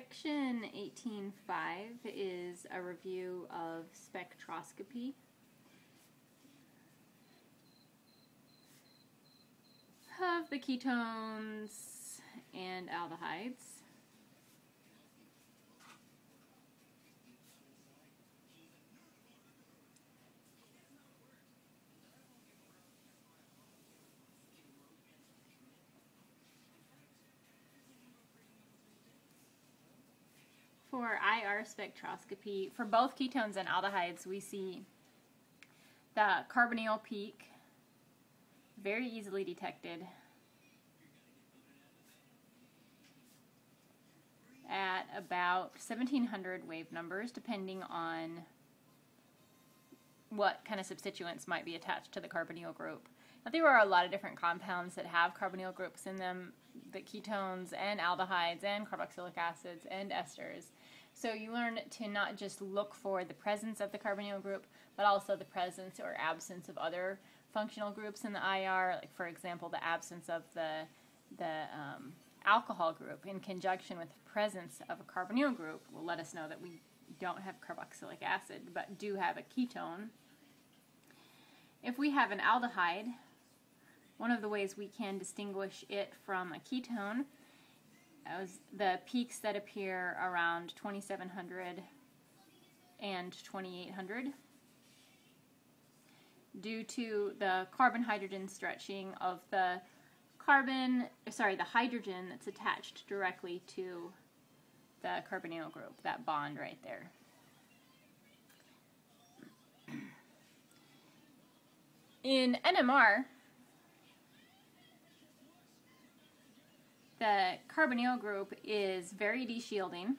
Section 18.5 is a review of spectroscopy. Of the ketones and aldehydes. For IR spectroscopy, for both ketones and aldehydes, we see the carbonyl peak, very easily detected, at about 1700 wave numbers, depending on what kind of substituents might be attached to the carbonyl group. Now, there are a lot of different compounds that have carbonyl groups in them, the ketones and aldehydes and carboxylic acids and esters. So you learn to not just look for the presence of the carbonyl group, but also the presence or absence of other functional groups in the IR, like for example, the absence of the, the um, alcohol group in conjunction with the presence of a carbonyl group will let us know that we don't have carboxylic acid, but do have a ketone. If we have an aldehyde, one of the ways we can distinguish it from a ketone is the peaks that appear around 2700 and 2800 due to the carbon-hydrogen stretching of the carbon, sorry, the hydrogen that's attached directly to the carbonyl group, that bond right there. In NMR, the carbonyl group is very deshielding.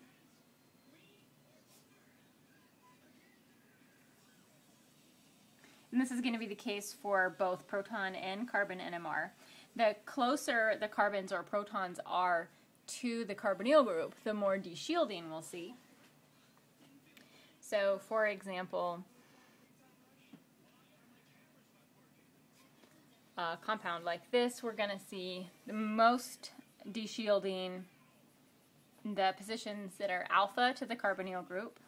And this is going to be the case for both proton and carbon NMR. The closer the carbons or protons are to the carbonyl group, the more deshielding we'll see. So, for example, a compound like this, we're going to see the most deshielding the positions that are alpha to the carbonyl group.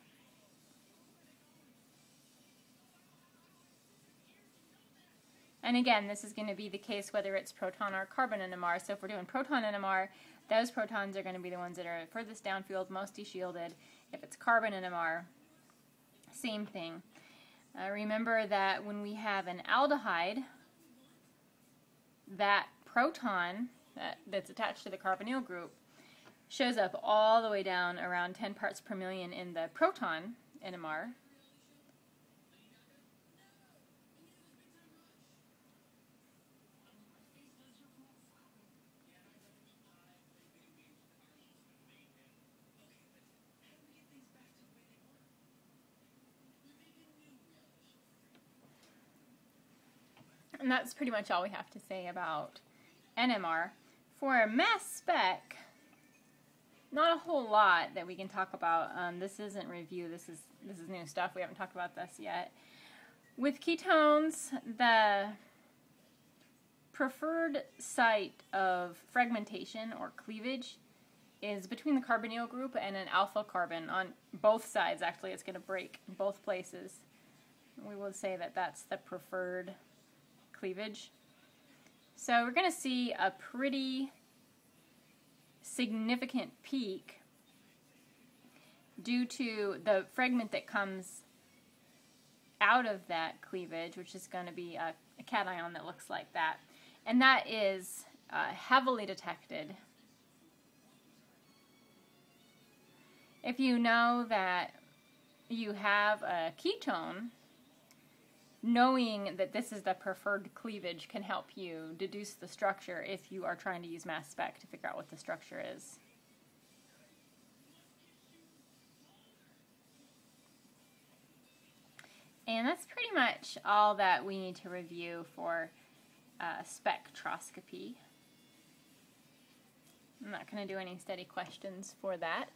And again, this is going to be the case whether it's proton or carbon NMR. So if we're doing proton NMR, those protons are going to be the ones that are furthest downfield, most deshielded. If it's carbon NMR, same thing. Uh, remember that when we have an aldehyde, that proton that, that's attached to the carbonyl group shows up all the way down around 10 parts per million in the proton NMR. And that's pretty much all we have to say about NMR. For a mass spec, not a whole lot that we can talk about. Um, this isn't review. This is this is new stuff. We haven't talked about this yet. With ketones, the preferred site of fragmentation or cleavage is between the carbonyl group and an alpha carbon on both sides. Actually, it's going to break in both places. We will say that that's the preferred cleavage. So we're going to see a pretty significant peak due to the fragment that comes out of that cleavage, which is going to be a, a cation that looks like that. And that is uh, heavily detected. If you know that you have a ketone knowing that this is the preferred cleavage can help you deduce the structure if you are trying to use mass spec to figure out what the structure is. And that's pretty much all that we need to review for uh, spectroscopy. I'm not going to do any study questions for that.